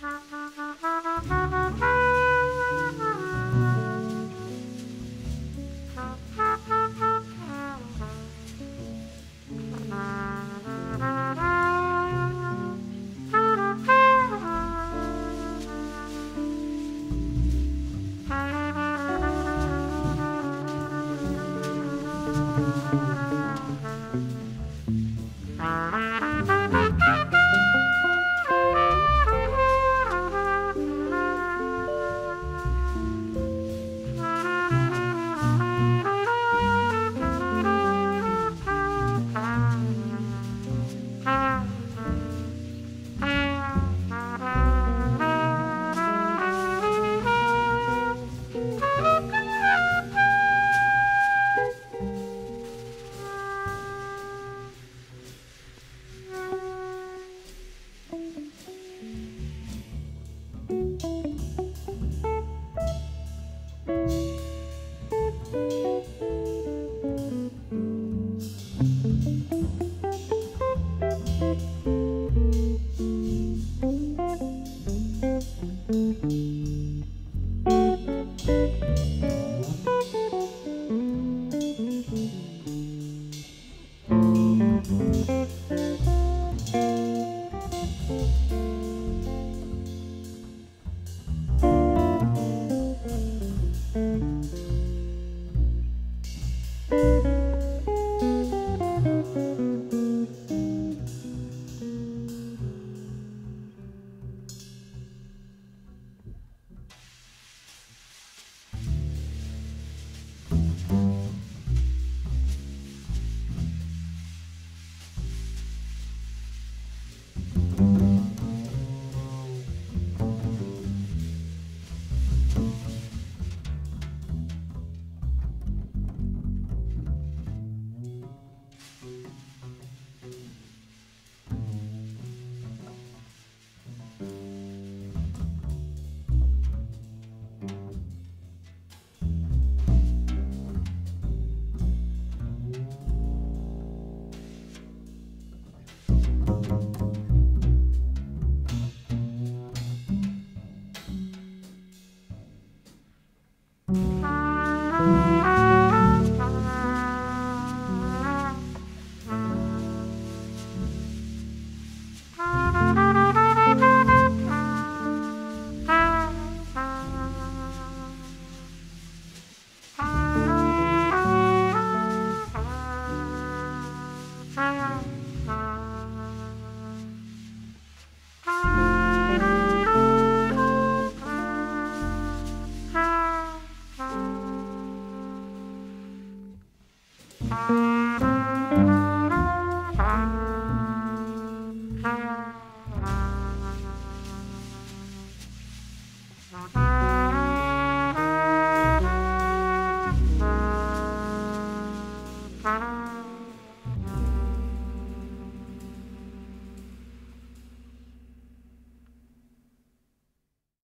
Ha ha ha ha.